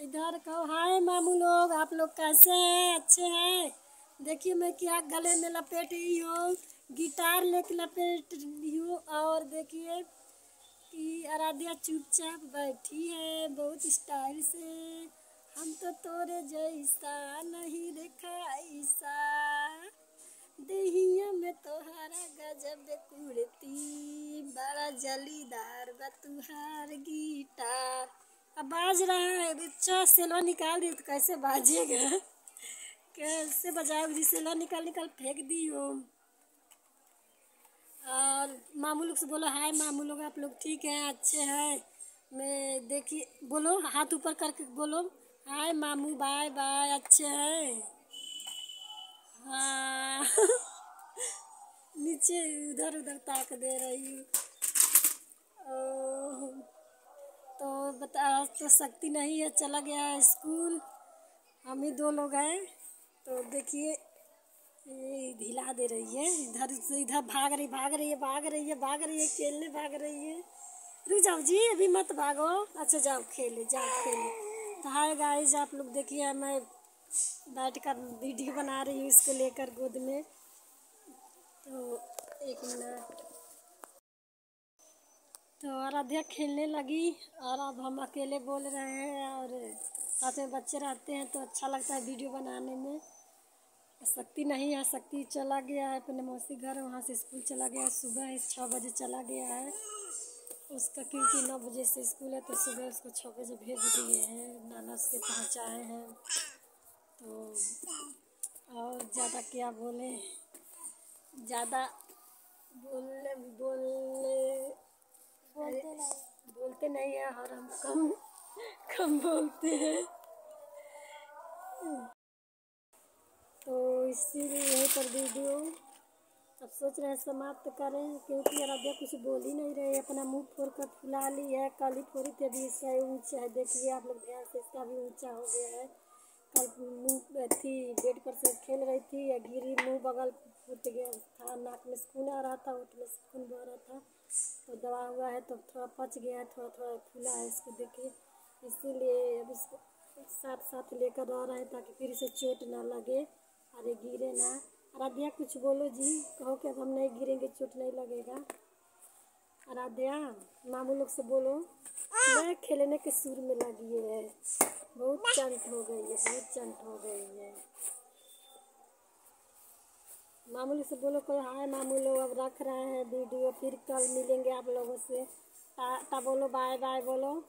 इधर कहो, हाय मामू लोग, आप लोग कैसे हैं? अच्छे हैं? देखिए मैं क्या गले में लपेट रही हूँ। गिटार लेके लपेट रही हूँ और देखिए कि आराध्या चुपचाप बैठी है, बहुत स्टाइल से। हम तो तोरे जैसा नहीं देखा, ऐसा। देहिया में तोहारा गजब कुर्ती, बड़ा जलीदार बतुहार तुहार गिटार अब बाज रहा है अच्छा सेलो निकाल दी तो कैसे बाजेगा? कैसे बजाओगी? सेलो निकाल निकाल फेंक दी हो और मामू लोग से बोलो, हाय मामू लोग, आप लोग ठीक हैं? अच्छे हैं? मैं देखिए बोलो, हाथ ऊपर करके बोलो, हाय मामू, बाय बाय, अच्छे हैं? हाँ। नीचे उधर उधर ताक दे रही हूँ। तो शक्ति नहीं है, चला गया है स्कूल। हम ही दो लोग हैं तो देखिए, ये ढिला दे रही है, इधर से इधर भाग रही भाग रही है, भाग रही है, भाग रही है, खेलने भाग रही है। रुक जाओ जी, अभी मत भागो। अच्छा जाओ खेले जाओ खेले तो हाय गाइस आप लोग देखिए मैं बैठ कर वीडियो बना रही हूँ इसको लेकर गोद में। तो एक मिनट। तो आराध्या खेलने लगी और अब हम अकेले बोल रहे हैं और साथ में बच्चे रहते हैं तो अच्छा लगता है वीडियो बनाने में। शक्ति नहीं है शक्ति चला गया है अपने मौसी घर, वहाँ से स्कूल चला गया है। सुबह छः बजे चला गया है। उसका क्योंकि नौ बजे से स्कूल है तो सुबह उसको छः बजे भेज दिए हैं। नाना उसके पहुँचाए हैं। तो और ज़्यादा क्या बोले? ज़्यादा बोलने नहीं बोलते नहीं है और हम कम कम बोलते हैं। तो इसीलिए यहीं पर वीडियो अब सोच रहे हैं समाप्त करें, क्योंकि अरबिया कुछ बोल ही नहीं रही, अपना मुँह फोड़ कर फुला ली है, काली फोरी थी अभी इसका ऊँचा है, देखिए आप लोग ध्यान से इसका भी ऊँचा हो गया है। कल मुँह थी बेड पर से खेल रही थी, या गिरी मुँह बगल फूट गया था, नाक में खून आ रहा था ओठ में खून बह रहा था। तो दवा हुआ है तो थोड़ा पच गया है थोड़ा थोड़ा फूला है इसको देखिए इसीलिए अब इसको साथ साथ लेकर रह रहे हैं, ताकि फिर इसे चोट ना लगे, अरे गिरे ना। आराध्या कुछ बोलो जी, कहो कि अब हम नहीं गिरेंगे, चोट नहीं लगेगा। आराध्या मामू लोग से बोलो। मैं खेलने के सुर में लगी है। बहुत चंट हो गई है बहुत चंट हो गई है। मामू लोग से बोलो कोई हाय मामू लोग अब रख रहे हैं वीडियो फिर कल मिलेंगे आप लोगों से। ता, ता बोलो बाय बाय बोलो।